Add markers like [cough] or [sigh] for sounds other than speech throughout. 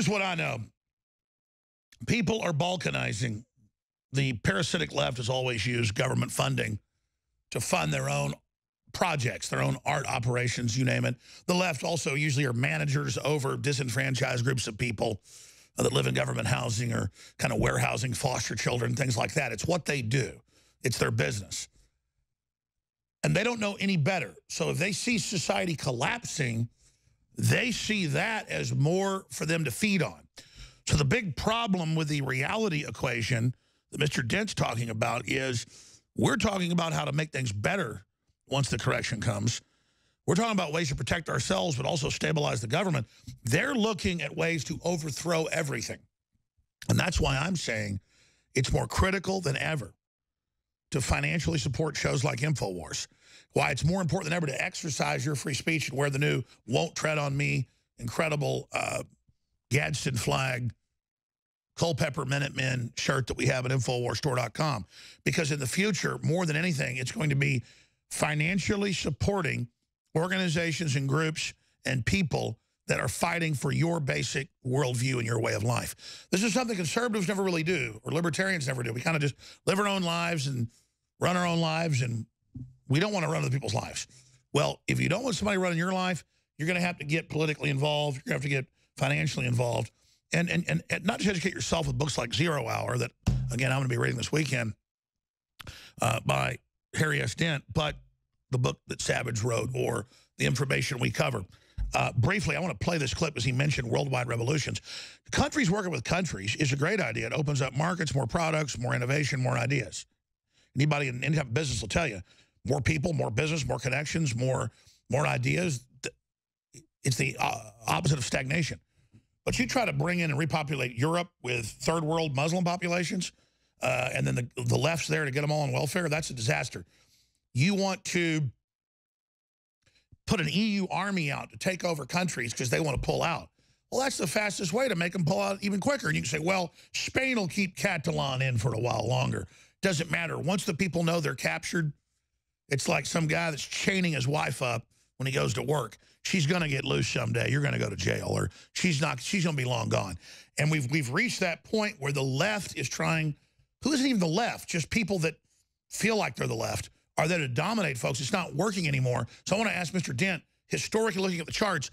Here's what I know. People are balkanizing. The parasitic left has always used government funding to fund their own projects, their own art operations, you name it. The left also usually are managers over disenfranchised groups of people that live in government housing or kind of warehousing foster children, things like that. It's what they do. It's their business. And they don't know any better. So if they see society collapsing, they see that as more for them to feed on. So the big problem with the reality equation that Mr. Dent's talking about is we're talking about how to make things better once the correction comes. We're talking about ways to protect ourselves, but also stabilize the government. They're looking at ways to overthrow everything. And that's why I'm saying it's more critical than ever to financially support shows like InfoWars. Why it's more important than ever to exercise your free speech and wear the new Won't Tread on Me incredible uh, Gadsden flag Culpeper Minutemen shirt that we have at InfoWarsStore.com. Because in the future, more than anything, it's going to be financially supporting organizations and groups and people that are fighting for your basic worldview and your way of life. This is something conservatives never really do, or libertarians never do. We kind of just live our own lives and run our own lives, and we don't want to run other people's lives. Well, if you don't want somebody running your life, you're going to have to get politically involved. You're going to have to get financially involved. And, and, and, and not just educate yourself with books like Zero Hour that, again, I'm going to be reading this weekend uh, by Harry S. Dent, but the book that Savage wrote or the information we cover. Uh, briefly, I want to play this clip as he mentioned worldwide revolutions. Countries working with countries is a great idea. It opens up markets, more products, more innovation, more ideas. Anybody in any type of business will tell you, more people, more business, more connections, more, more ideas. It's the uh, opposite of stagnation. But you try to bring in and repopulate Europe with third world Muslim populations, uh, and then the, the left's there to get them all on welfare, that's a disaster. You want to put an EU army out to take over countries because they want to pull out. Well, that's the fastest way to make them pull out even quicker. And you can say, well, Spain will keep Catalan in for a while longer. Doesn't matter. Once the people know they're captured, it's like some guy that's chaining his wife up when he goes to work. She's going to get loose someday. You're going to go to jail, or she's not. She's going to be long gone. And we've we've reached that point where the left is trying. Who isn't even the left? Just people that feel like they're the left are there to dominate folks. It's not working anymore. So I want to ask Mr. Dent, historically looking at the charts,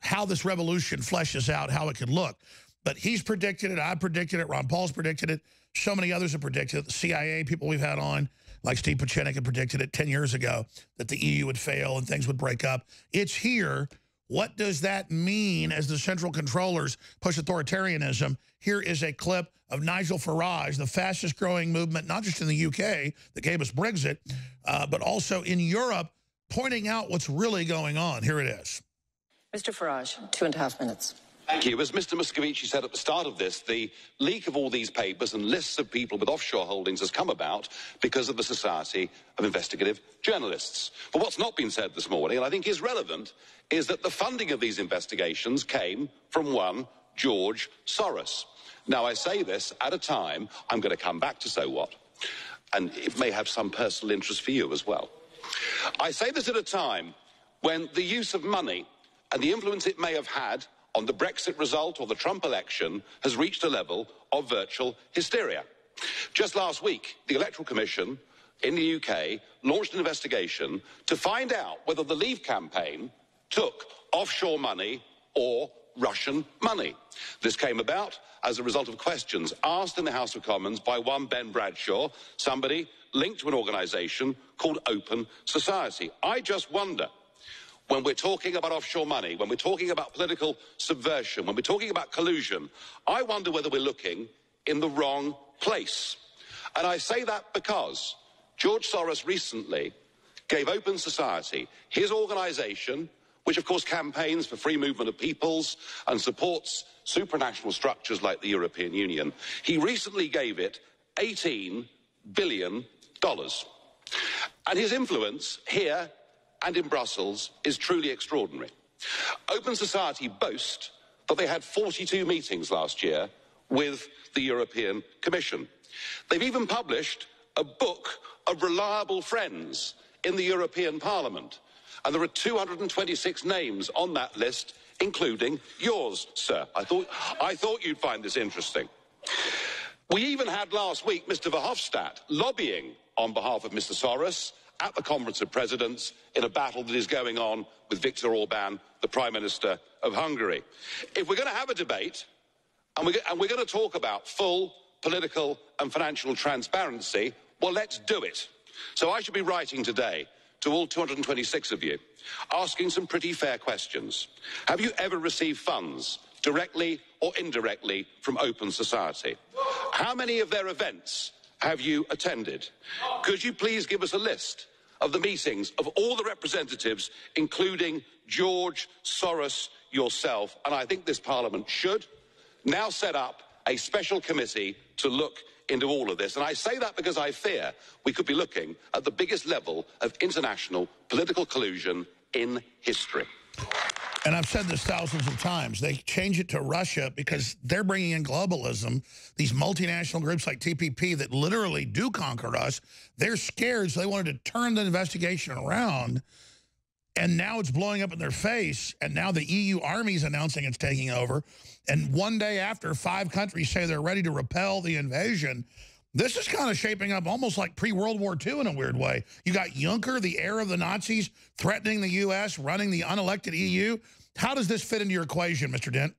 how this revolution fleshes out, how it could look. But he's predicted it. I predicted it. Ron Paul's predicted it. So many others have predicted it. The CIA people we've had on, like Steve Pieczenik had predicted it 10 years ago, that the EU would fail and things would break up. It's here. What does that mean as the central controllers push authoritarianism? Here is a clip of Nigel Farage, the fastest growing movement, not just in the UK that gave us Brexit, uh, but also in Europe, pointing out what's really going on. Here it is. Mr. Farage, two and a half minutes. Thank you. As Mr. Moscovici said at the start of this, the leak of all these papers and lists of people with offshore holdings has come about because of the Society of Investigative Journalists. But what's not been said this morning, and I think is relevant, is that the funding of these investigations came from one George Soros. Now, I say this at a time, I'm going to come back to so what, and it may have some personal interest for you as well. I say this at a time when the use of money and the influence it may have had on the Brexit result or the Trump election has reached a level of virtual hysteria. Just last week, the Electoral Commission in the UK launched an investigation to find out whether the Leave campaign took offshore money or Russian money. This came about as a result of questions asked in the House of Commons by one Ben Bradshaw, somebody linked to an organisation called Open Society. I just wonder when we're talking about offshore money, when we're talking about political subversion, when we're talking about collusion, I wonder whether we're looking in the wrong place. And I say that because George Soros recently gave Open Society, his organisation, which of course campaigns for free movement of peoples and supports supranational structures like the European Union, he recently gave it $18 billion. And his influence here and in Brussels is truly extraordinary. Open Society boast that they had 42 meetings last year with the European Commission. They've even published a book of reliable friends in the European Parliament. And there are 226 names on that list including yours, sir. I thought, I thought you'd find this interesting. We even had last week Mr. Verhofstadt lobbying on behalf of Mr. Soros at the Conference of Presidents in a battle that is going on with Viktor Orban, the Prime Minister of Hungary. If we're going to have a debate and we're, and we're going to talk about full political and financial transparency, well, let's do it. So I should be writing today to all 226 of you, asking some pretty fair questions. Have you ever received funds, directly or indirectly, from Open Society? How many of their events have you attended? Could you please give us a list of the meetings of all the representatives, including George Soros yourself? And I think this Parliament should now set up a special committee to look into all of this. And I say that because I fear we could be looking at the biggest level of international political collusion in history. And I've said this thousands of times. They change it to Russia because they're bringing in globalism. These multinational groups like TPP that literally do conquer us, they're scared, so they wanted to turn the investigation around. And now it's blowing up in their face. And now the EU army is announcing it's taking over. And one day after, five countries say they're ready to repel the invasion. This is kind of shaping up almost like pre-World War II in a weird way. You got Juncker, the heir of the Nazis, threatening the U.S., running the unelected EU. How does this fit into your equation, Mr. Dent?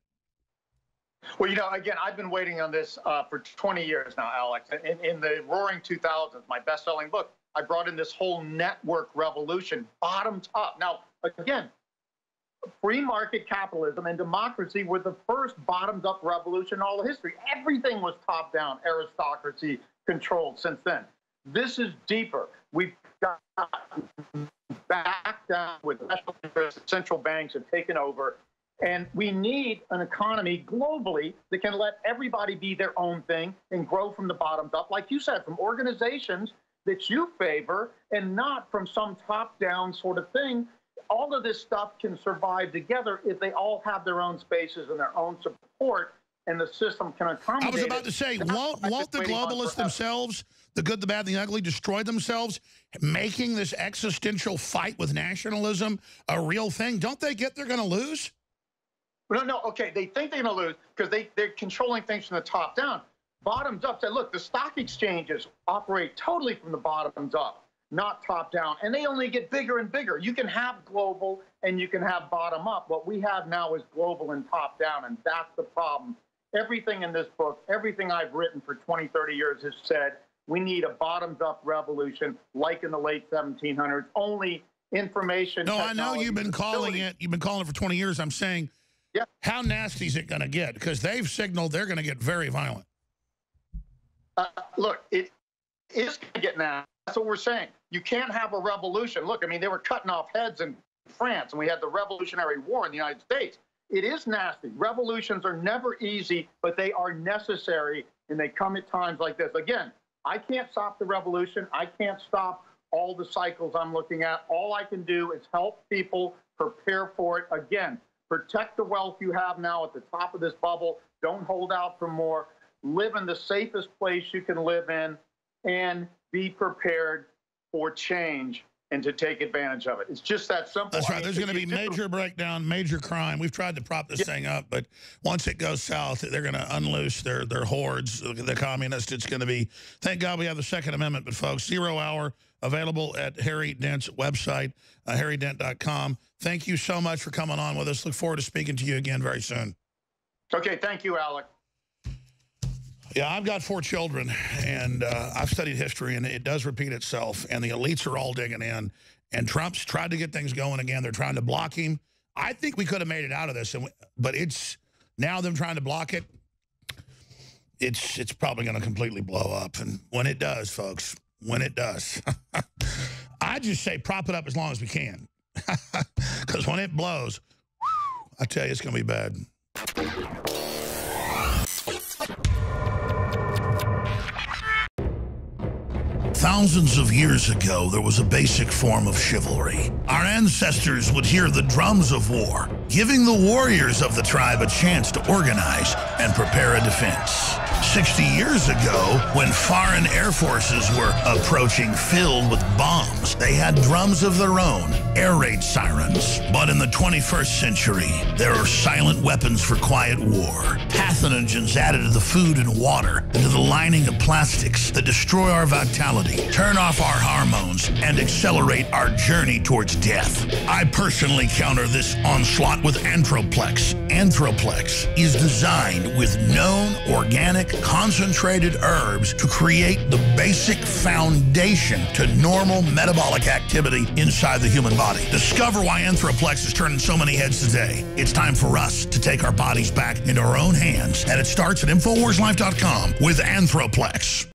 Well, you know, again, I've been waiting on this uh, for 20 years now, Alex. In, in the Roaring 2000s, my best-selling book, I brought in this whole network revolution, bottoms up. Now, again, free market capitalism and democracy were the first bottoms up revolution in all of history. Everything was top down, aristocracy controlled since then. This is deeper. We've got back down with central banks have taken over. And we need an economy globally that can let everybody be their own thing and grow from the bottoms up, like you said, from organizations that you favor and not from some top down sort of thing all of this stuff can survive together if they all have their own spaces and their own support and the system can accommodate I was about to say, won't, won't the globalists themselves, the good, the bad, the ugly, destroy themselves, making this existential fight with nationalism a real thing? Don't they get they're going to lose? No, no, okay. They think they're going to lose because they, they're controlling things from the top down. Bottoms up, say, look, the stock exchanges operate totally from the bottoms up not top down. And they only get bigger and bigger. You can have global and you can have bottom up. What we have now is global and top down, and that's the problem. Everything in this book, everything I've written for 20, 30 years has said we need a bottoms up revolution like in the late 1700s. Only information. No, I know you've been calling it. You've been calling it for 20 years. I'm saying, yeah. how nasty is it going to get? Because they've signaled they're going to get very violent. Uh, look, it is going to get nasty. That's what we're saying. You can't have a revolution. Look, I mean, they were cutting off heads in France, and we had the Revolutionary War in the United States. It is nasty. Revolutions are never easy, but they are necessary, and they come at times like this. Again, I can't stop the revolution. I can't stop all the cycles I'm looking at. All I can do is help people prepare for it. Again, protect the wealth you have now at the top of this bubble. Don't hold out for more. Live in the safest place you can live in and be prepared for change and to take advantage of it. It's just that simple. That's right. There's going to be major breakdown, major crime. We've tried to prop this yeah. thing up, but once it goes south, they're going to unloose their their hordes, the communists. It's going to be, thank God we have the Second Amendment, but folks, zero hour available at Harry Dent's website, uh, harrydent.com. Thank you so much for coming on with us. Look forward to speaking to you again very soon. Okay. Thank you, Alec. Yeah, I've got four children, and uh, I've studied history, and it does repeat itself, and the elites are all digging in, and Trump's tried to get things going again. They're trying to block him. I think we could have made it out of this, and but it's now them trying to block it. It's it's probably going to completely blow up, and when it does, folks, when it does, [laughs] I just say prop it up as long as we can, [laughs] because when it blows, I tell you, it's going to be bad. Thousands of years ago, there was a basic form of chivalry. Our ancestors would hear the drums of war, giving the warriors of the tribe a chance to organize and prepare a defense. 60 years ago, when foreign air forces were approaching filled with bombs, they had drums of their own air raid sirens. But in the 21st century, there are silent weapons for quiet war. Pathogens added to the food and water, into the lining of plastics that destroy our vitality, turn off our hormones, and accelerate our journey towards death. I personally counter this onslaught with Anthroplex. Anthroplex is designed with known organic concentrated herbs to create the basic foundation to normal metabolic activity inside the human body. Discover why Anthroplex is turning so many heads today. It's time for us to take our bodies back into our own hands, and it starts at InfoWarsLife.com with Anthroplex.